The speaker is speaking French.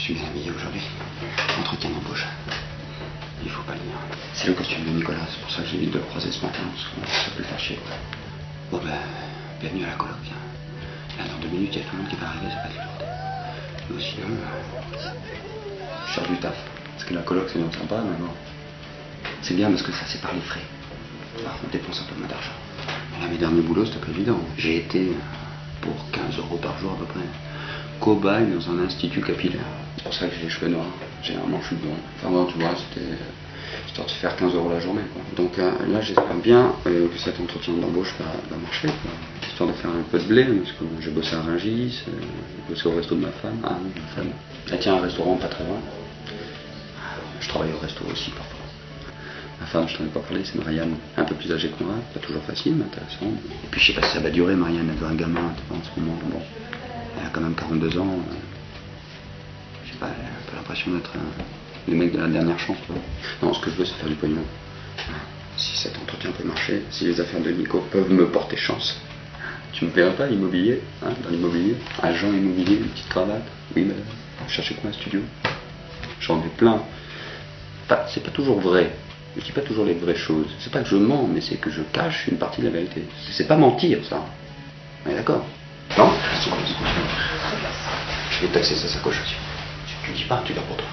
Je suis bien habillé aujourd'hui. Entretien d'embauche. Il faut pas le dire. C'est le costume de Nicolas, c'est pour ça que j'évite de le croiser ce matin, parce peut le faire chier. Bon ben, bienvenue à la coloc. Là, dans deux minutes, il y a tout le monde qui va arriver, ça va être lourd. Mais sinon, hein. je sors du taf. Parce que la coloc, c'est bien sympa, mais bon. C'est bien parce que ça sépare les frais. On dépense un peu moins d'argent. Là, mes derniers boulots, c'était pas évident. J'ai été euh, pour 15 euros par jour à peu près cobaye dans un institut capillaire. C'est pour ça que j'ai les cheveux noirs. Généralement, je suis blond. Enfin bon, tu vois, c'était histoire de faire 15 euros la journée. Donc euh, là, j'espère bien euh, que cet entretien d'embauche va, va marcher. Quoi. Histoire de faire un peu de blé, parce que j'ai bossé à Rungis, euh, j'ai bossé au resto de ma femme. Ah ma femme. Elle tient un restaurant pas très loin. Je travaille au resto aussi parfois. Ma femme, je t'en ai pas parlé, c'est Marianne, un peu plus âgée que moi, pas toujours facile, mais intéressant. Et puis je sais pas si ça va durer, Marianne, elle veut un gamin en ce moment. Bon, elle a quand même 42 ans. euh, je sais pas, l'impression d'être le mec de la dernière chance. Non, ce que je veux, c'est faire du pognon. Si cet entretien peut marcher, si les affaires de Nico peuvent me porter chance. Tu me verras pas, immobilier, hein, dans l'immobilier, agent immobilier, une petite cravate? Oui, vous cherchez quoi un studio? J'en ai plein. C'est pas toujours vrai. Je dis pas toujours les vraies choses. C'est pas que je mens, mais c'est que je cache une partie de la vérité. C'est pas mentir, ça. On est d'accord? Non Je vais taxer sa sacoche. Tu, dis pas, tu gardes pour toi.